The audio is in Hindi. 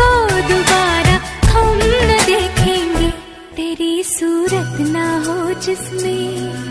को दोबारा हम न देखेंगे। तेरी सूरत ना हो जिसमें